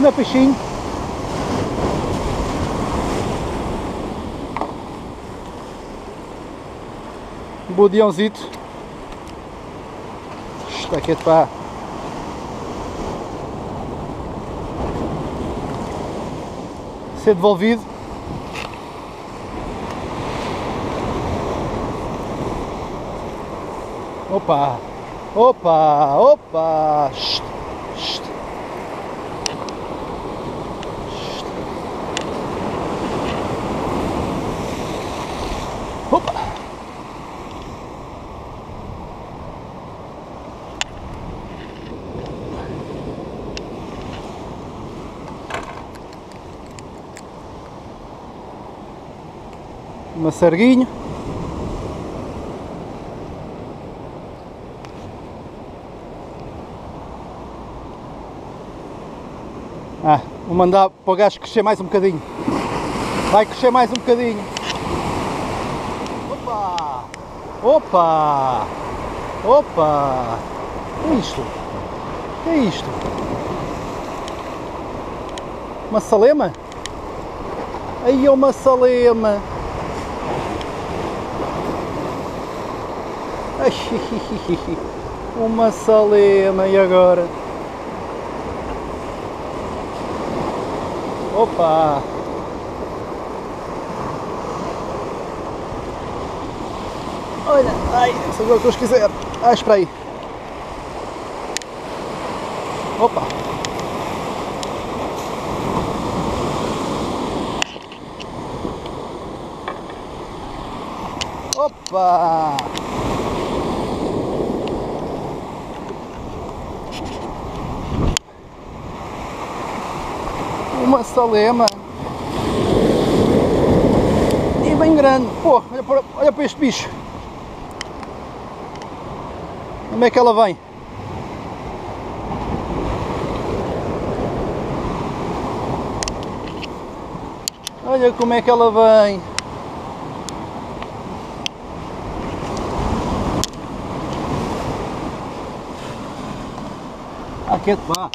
Anda peixinho. Bodeãozito. Está aqui pá. Ser devolvido. Opa! Opa! Opa! Uma sarguinho. Ah, vou mandar para o gajo crescer mais um bocadinho. Vai crescer mais um bocadinho. Opa! Opa! Opa! O que é isto? O que é isto? Uma salema? Aí é uma salema. Ai, uma salema e agora? Opa! Olha, ai, se agora que eu quiser. Ah, espera aí. Opa! Opa! Uma salema. E bem grande. Pô, olha para, olha para este bicho. Como é que ela vem? Olha como é que ela vem. Aqui é pá.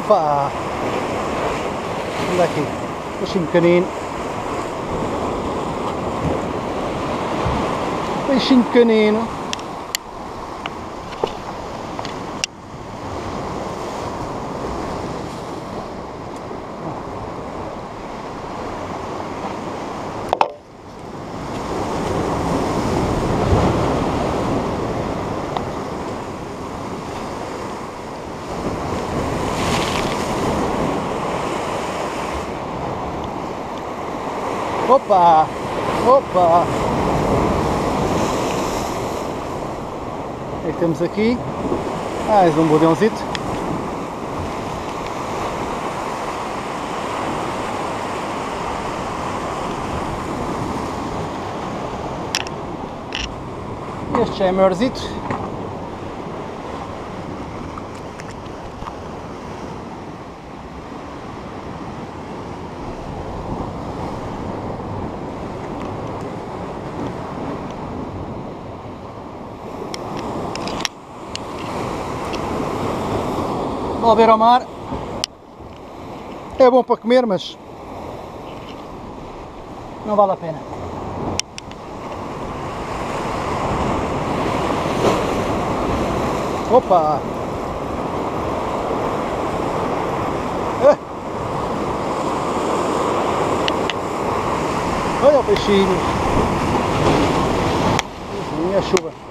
Opa! Anda aqui. Peixinho pequenino. Peixinho Opa! Opa! Que é temos aqui? Mais um bodãozito. Este já é maiorzito. Volver ao mar. É bom para comer, mas não vale a pena. Opa! Ah! Olha o peixinho. Minha chuva.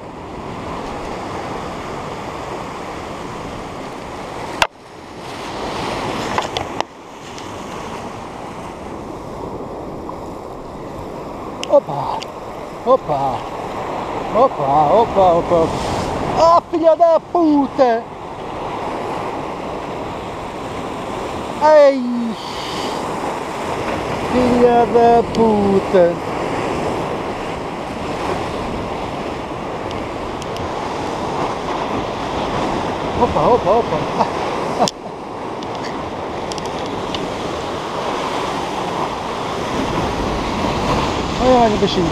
Opa! Opa! Opa, opa, opa! Ah, filha da puta! Ai! Filha da puta! Opa, opa, opa! Baixinho.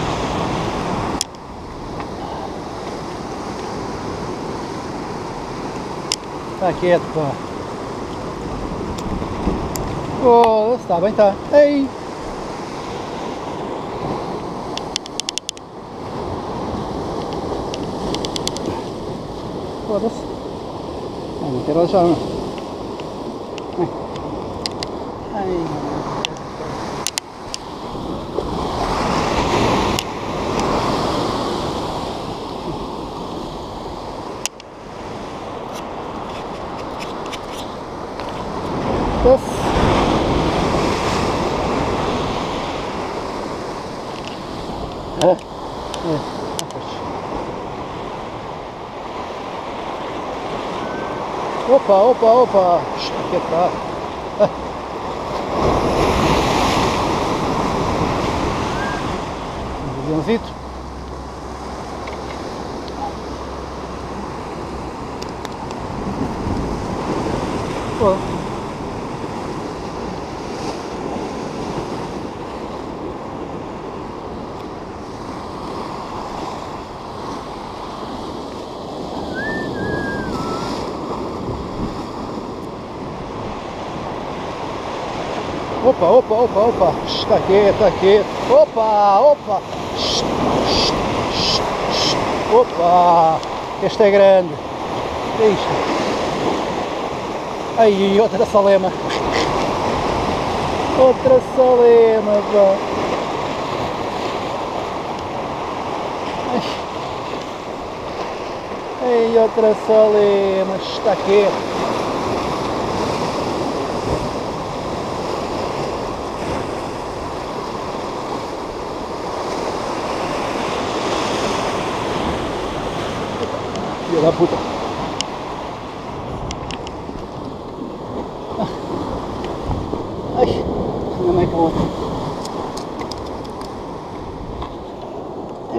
Está quieto, pá. Oh, está bem, está. Ei! Foda-se. Já, não. Ai, ai. Yes. É. É. Opa, opa, opa. Aqui é. Ah. Um aviãozito. Pô. Opa, opa, opa, opa. Está aqui, está aqui. Opa, opa. Opa. Este é grande. É isto. Aí, outra salema. Outra salema, pá. Aí, outra salema. Está aqui. Filha da puta. Ai, ainda meio a outra.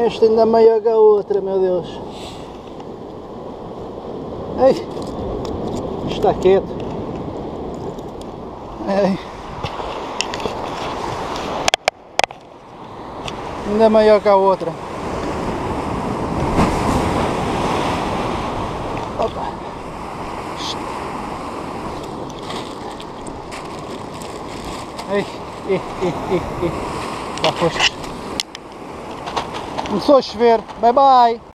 Esta ainda maior que a outra, meu Deus. Ai, está quieto. Ai. Ainda maior que a outra. Opa. Ei, ei, ei, ei. Já foste. Começou a chover. Bye bye.